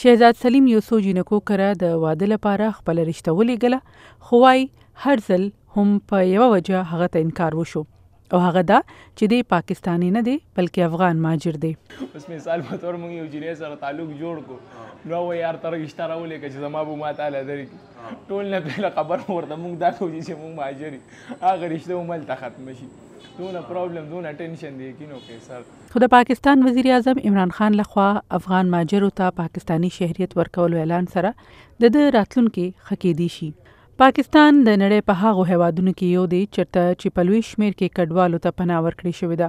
شهزاد سلیم یو څو جینکو کره د واده لپاره خپله رشته ولیږله خو وایي هر ځل هم په یوه وجه هغه ته انکار وشو او هغه دا چې دی پاکستانی نه دی بلکې افغان مهاجر دی. اوس مثال په طور موږ یو جینۍ سره تعلق جوړ کړو نو هغه وایي یار ته رشته راولیږه چې زما به ما تاله درکړي ټول نه پهله خبره ورته موږ دا کوو چې موږ مهاجر یو هغه رشته هم هلته ختمه شي دونه پرابلم دونه ټینشن دی یقین وکړئ سر خو د پاکستان وزیراعظم عمران خان لخوا افغان ماجرو ته پاکستاني شهریت ورکولو اعلان سره د ده راتلونکې ښه کېدی شي. پاکستان د نړۍ په هغو هېوادونو کې یو دی چېرته چې په لوی شمېر کې کډوالو ته پناه ورکړې شوې ده.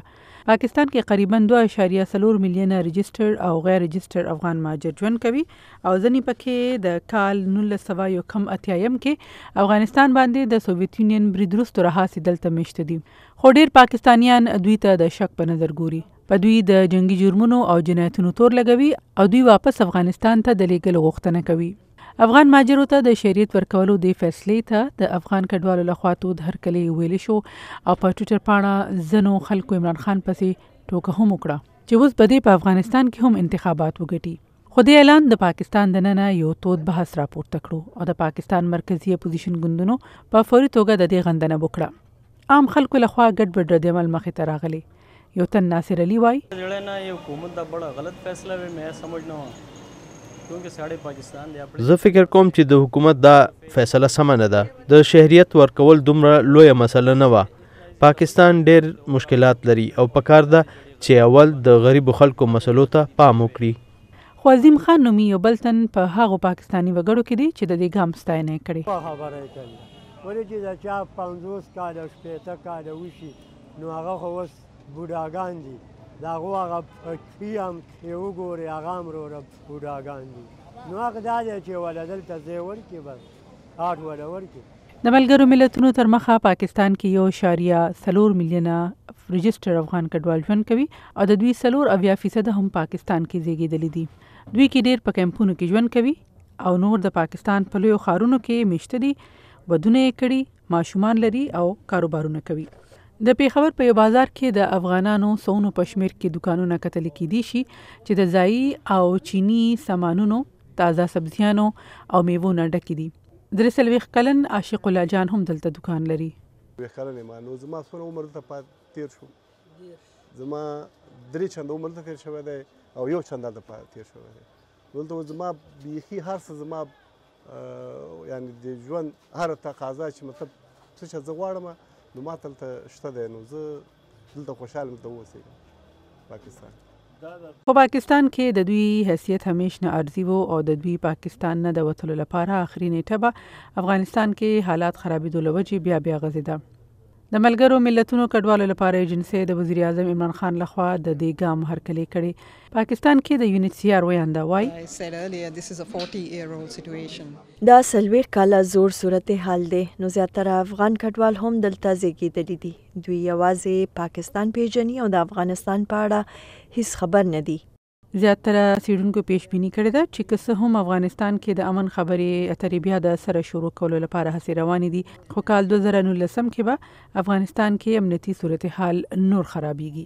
پاکستان کې قریباً دوه اعشاریه څلور میلیونه رجسټر او غیر رجسټر افغان ماجر ژوند کوي او ځینې پکې د کال نولس سوه یو کم اتیا یم کې افغانستان باندې د سوویت یونین برید وروسته راهاسې دلته مېشته دي. خو ډیر پاکستانیان دوی ته د شک په نظر ګوري په دوی د جنگي جرمونو او جنایتونو تور لګوي او دوی واپس افغانستان ته د لیږلو غوښتنه کوي افغان ماجرو ته د شریعت ورکولو د فیصلې ته د افغان کډوالو لخوا تود هرکلی ویل شو او په ټویټر پاڼه ځنو خلکو عمران خان پسې ټوکه هم وکړه چې اوس بده په افغانستان کې هم انتخابات وګټي خو دې اعلان د پاکستان د ننه یو تود بحث راپورته کړو او د پاکستان مرکزی اپوزیشن ګوندونو په فوري توګه د دې غندنه وکړه. عام خلکو له خوا ګډ وډ رد عمل مخې ته راغلی. یو تن ناصر علي وايي. زه فکر کوم چې د حکومت دا فیصله سمه نه ده. د شهریت ورکول دومره لویه مسله نه وه. پاکستان ډیر مشکلات لري او پکار ده چې اول د غریبو خلکو مسلو ته پام وکړي. خو عظیم خان نومي یو بل تن په هغو پاکستاني وګړو کې دی چې د دې ګام ستاینه یې کړې. ښه خبره یې کړې ده، ولې چې د چا پنځوس کاله او شپېته کاله وشي نو هغه خو اوس بوډاګان دي، د هغو هغه پټکي هم چې وګورې هغه هم وروره بوډاګان دي، نو حق دا دی چې وله دلته ځای ورکړي، بس آټ وله ورکړي. د ملګرو ملتونو تر مخه پاکستان کې یو اشاریه څلور میلیونه رجسټر افغان کډوال ژوند کوي او د دوی څلور اویا فیصده هم پاکستان کې زیږیدلي دي دوی کې ډیر په کمپونو کې ژوند کوي او نور د پاکستان په لویو ښارونو کې میشته دي ودونه یې کړي ماشومان لري او کاروبارونه کوي د پیښور په یو بازار کې د افغانانو سونو پښمیر کې دکانونه کتل کېدی شي چې د ځایي او چینی سامانونو تازه سبزیانو او میوو نه ډکې دي درې څلوېښت کلن عاشق الله جان هم دلته دوکان لري. ویښ کلن یم نو زما څونه عمر دلته پات تیر شو زما درې چنده عمر دلته تیر شوی دی او یو چنده هلته پات تیر شوی دی دلته اوس زما بیخي هر څه زما یعنی د ژوند هره تقاضا چې مطلب څه چې زه غواړم نو ما ته هلته شته دی نو زه دلته خوشحال دلته اوسېږم پاکستان په پاکستان کې د دوی حیثیت همیش نه ارزي وو او د دوی پاکستان نه د وتلو لپاره اخري نیټه به افغانستان کې حالات خرابېدو لوجې بیا بیا غځېده د ملګرو ملتونو کډوالو لپاره ایجنسۍ د وزیر اعظم عمران خان لخوا د دې ګام هرکلی کړي پاکستان کې د یونیټ سي آر ویانده وایي دا سلویر کاله زور صورت حال دی نو زیاتره افغان کډوال هم دلته زیږیدلي دي دوی یوازې پاکستان پیژني او د افغانستان په اړه هیڅ خبر نه دي. زیاتره څېړونکو پېش بیني کړې ده چې که څه هم افغانستان کې د امن خبرې اترې بیا د سره شروع کولو لپاره هڅې روانې دي، خو کال دوه زره نولس کې به افغانستان کې امنیتي صورتحال نور خرابېږي.